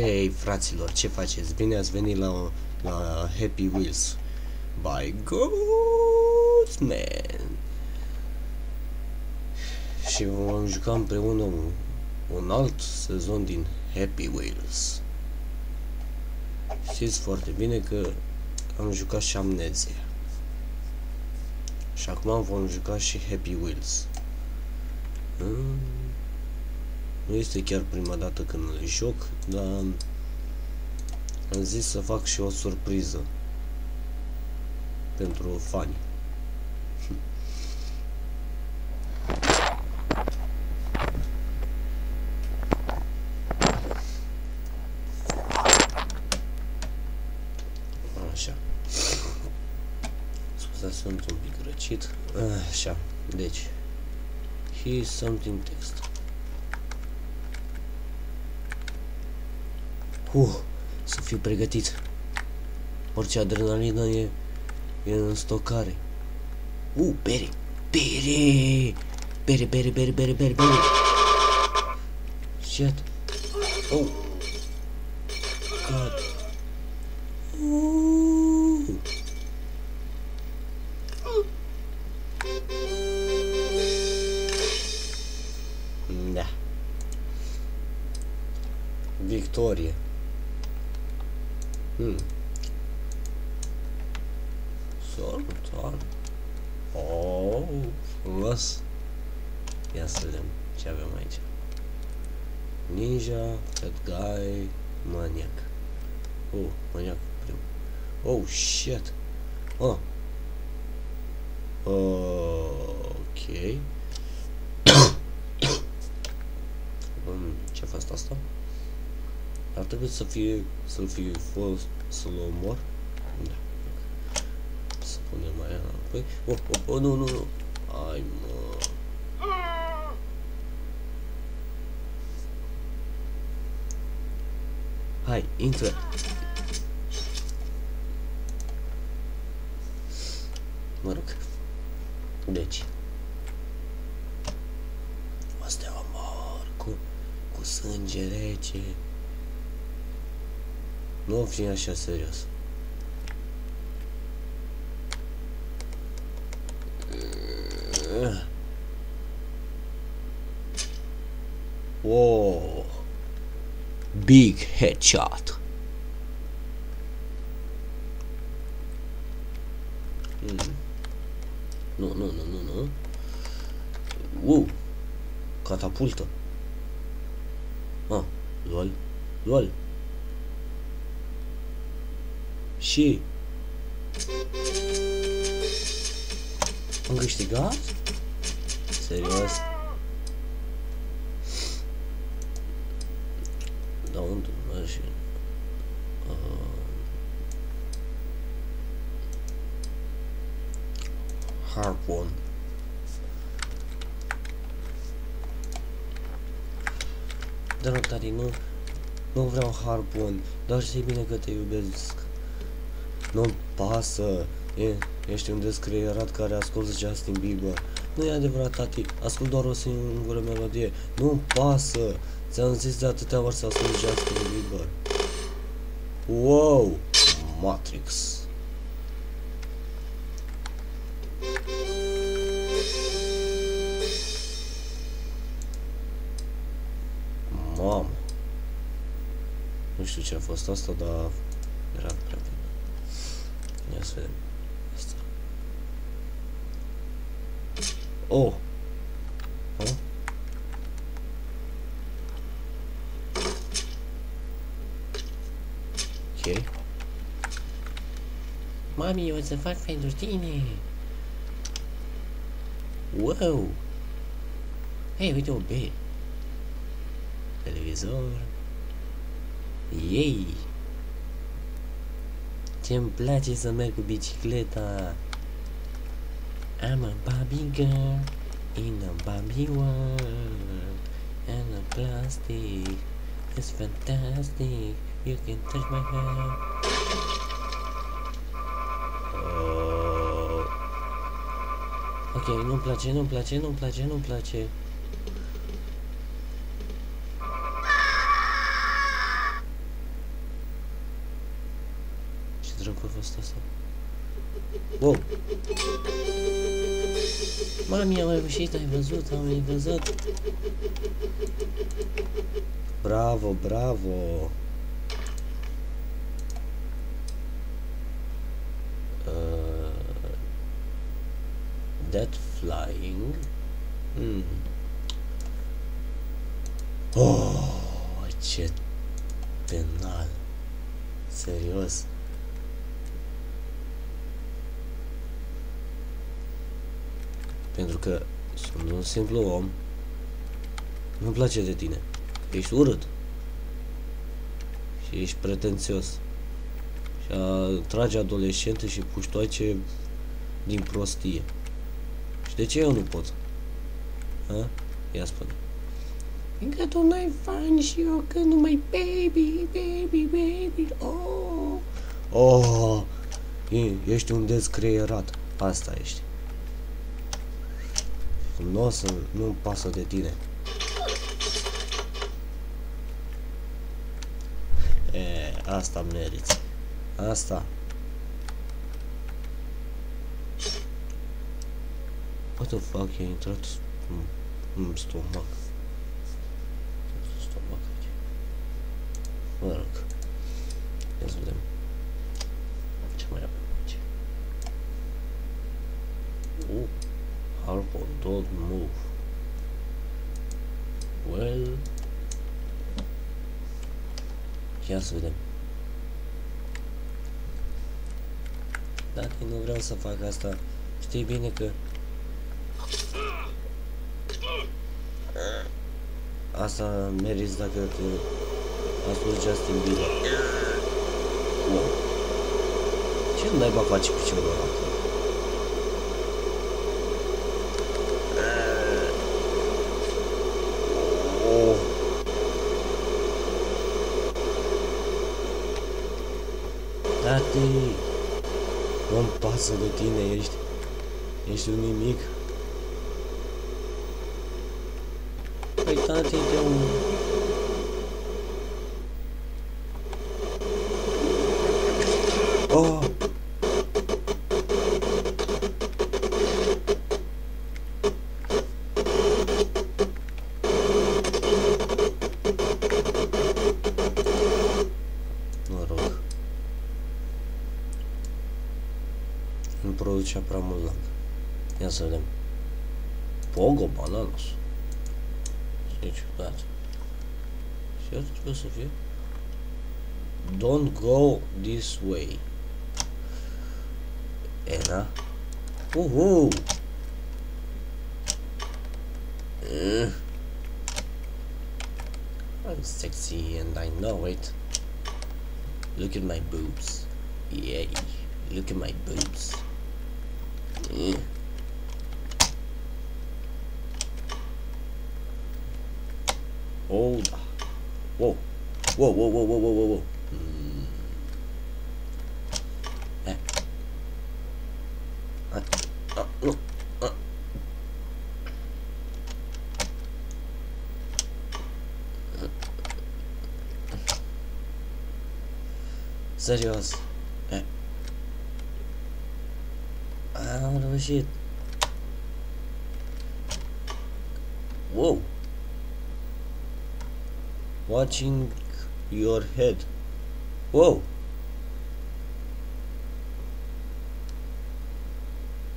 Hei, fraților, ce faceți? Bine ați venit la, la Happy Wheels by Ghostman. Și vom juca împreună un, un alt sezon din Happy Wheels. Știți foarte bine că am jucat și Amnesia. Și acum vom juca și Happy Wheels. Hmm. Nu este chiar prima dată când le joc, dar am zis să fac și o surpriză pentru fani. Așa. Scuzați, sunt un pic răcit. Așa, deci. Here's something text. Uh, să fiu pregătit. Orice adrenalină e, e în stocare. Uh, bere! Bere! Bere, bere, bere, bere, bere, bere! Shit! Oh! God! Uh. Da. Victorie. Hmm. Salutar. Oh, frumos. Ia să vedem ce avem aici. Ninja, bad guy, maniac. Oh, maniac prim. Oh, shit. Oh. Ok. um, ce a fost asta? Ar trebui să fie, să-l fie fost, să-l omor. Da. Să punem mai înapoi. Oh, oh, oh, nu, nu, nu. Ai, mă. Hai, intră. Mă rog. Deci. O să te omor cu, cu sânge rece. Nu fi așa serios. Whoa. Big headshot. Hmm. Nu, nu, nu, nu, nu. Uh. Catapultă. Ah, lol. Lol. Și am câștigat? Serios? Da, unde merge? Uh, Harpoon. Dar nu, tari, nu, nu vreau harpun, doar știi bine că te iubesc. Nu-mi pasă. E, ești un descrierat care ascultă Justin Bieber. Nu e adevărat, tati. Ascult doar o singură melodie. Nu-mi pasă. Ți-am zis de atâtea ori să ascult Justin Bieber. Wow! Matrix. Mamă. Nu știu ce a fost asta, dar era prea bine. Ia să vedem. Asta. Oh! Ha? Ok. Mami, eu o să fac pentru tine. Wow! Hei, uite o B. Televizor. Yay! Ce-mi place să merg cu bicicleta. I'm a Barbie girl in a Barbie world. And a plastic is fantastic. You can touch my hair. Oh. Ok, nu-mi place, nu-mi place, nu-mi place, nu-mi place. Dracu a fost asta? Wow! Mami, am reușit, ai văzut, am ai văzut. Bravo, bravo. Uh, that flying. Hmm. Oh, ce penal. Serios. Pentru că sunt un simplu om. Nu-mi place de tine. Ești urât. Și ești pretențios. Și trage adolescente și puștoace din prostie. Și de ce eu nu pot? Ha? Ia spune. Încă tu n-ai fan și eu că numai baby, baby, baby, oh. Oh, e, ești un descreierat. Asta ești. Nu o să, nu pasă de tine. E, asta meriți. Asta. What the fuck, e intrat în, în stomac. Stomac aici. Mă rog. Ia să vedem. Ce mai avem aici? Uh. Harpo, don't move. Well... Ia să vedem. Dacă nu vreau să fac asta, știi bine că... Asta meriți dacă te asculti Justin Bieber. Wow. Ce naiba face piciorul ăla? Tati, nu-mi pasă de tine, ești, ești un nimic. Păi tati, de un... Asta trebuie să fie. Don't go this way. Ena. Uhu! Uh. I'm sexy and I know it. Look at my boobs. Yay. Look at my boobs. Mm. Hold. Whoa. Whoa, whoa, whoa, whoa, whoa, whoa, whoa. Mm. Eh. Ah, ah, no. Ah. Serios. Eh. Am reușit. Wow. Watching your head. Whoa!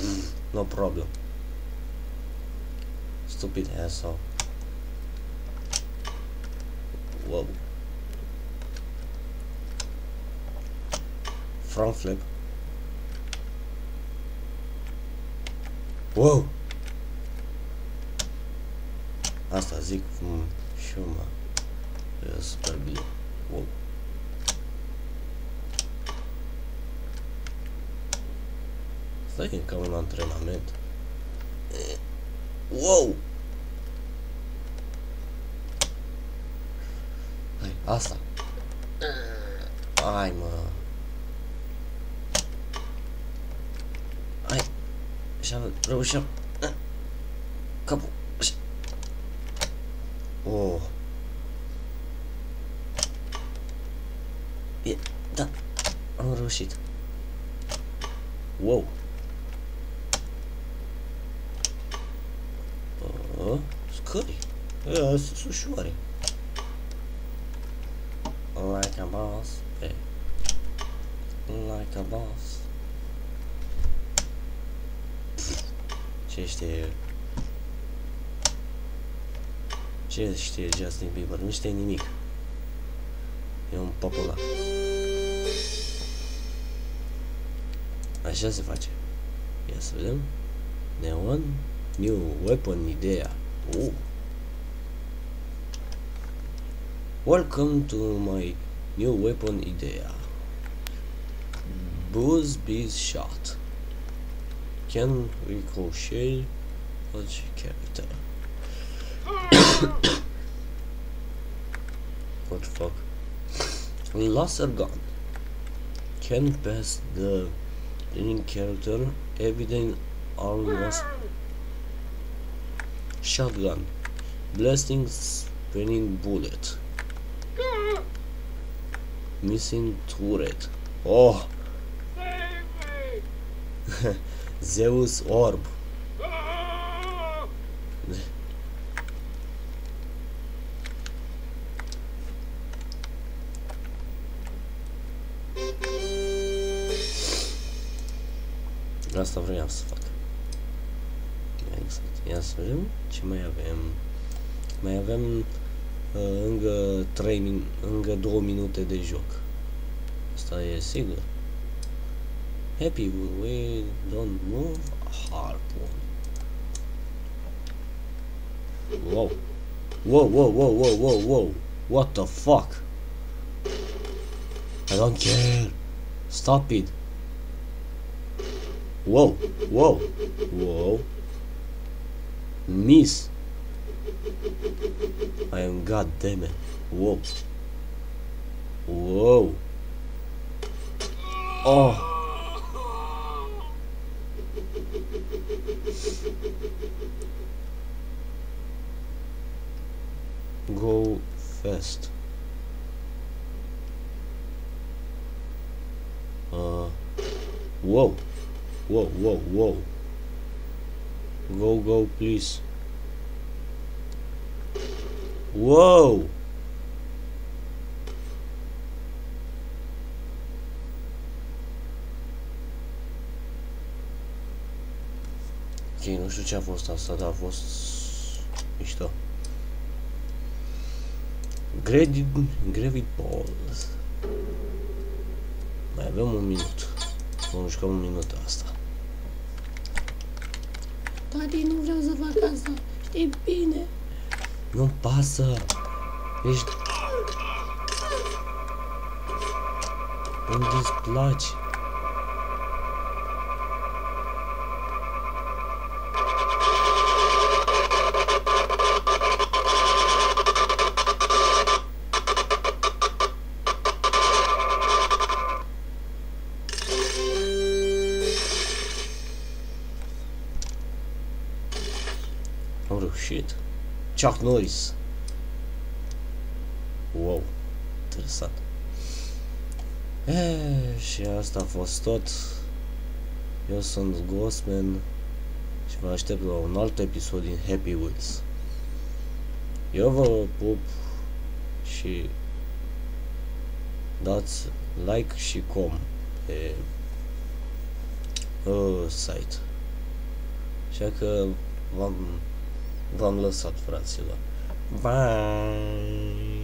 no problem. Stupid asshole. Whoa. Front flip. Whoa! Asta zic mm, e super bine. Wow! Stai e ca un antrenament. Wow! Hai, asta. Ai, mă. Hai. Și reușeam. Capul. Oh. E, da. Am reușit. Wow. Uh, scări. Ăia sunt ușoare. Like a boss. Hey. Like a boss. Ce știe Ce știe Justin Bieber? Nu știe nimic. E un popular. Așa se face. Ia să vedem. Neon. New weapon idea. Uh. Welcome to my new weapon idea. Buzz Bees Shot. Can ricochet which character? what the fuck? Laser gun. Can pass the running character evident almost shotgun. Blasting spinning bullet. Missing turret. Oh! Zeus orb. Asta vreau să fac. Exact. Ia să vedem ce mai avem. Mai avem uh, încă 3 min încă 2 minute de joc. Asta e sigur. Happy we don't move harpoon. Wow. Whoa, whoa, whoa, whoa, whoa, whoa. What the fuck? I don't care. Stop it. Whoa, whoa, whoa. Miss. I am god damn it. Whoa. Whoa. Oh. Go fast. Uh. Whoa. Whoa, whoa, whoa. Go, go, please. Whoa! Ok, nu știu ce a fost asta, dar a fost mișto. Gravity, Gravity Balls. Mai avem un minut. Vom juca un minut asta. Tati, nu vreau să fac asta. Știi bine. Nu-mi pasă. Ești... Unde-ți place? Chuck Norris. Wow, interesant. E, și asta a fost tot. Eu sunt Ghostman și vă aștept la un alt episod din Happy Wheels. Eu vă pup și dați like și com pe uh, site. Așa că v-am v-am lăsat, fraților. Bye!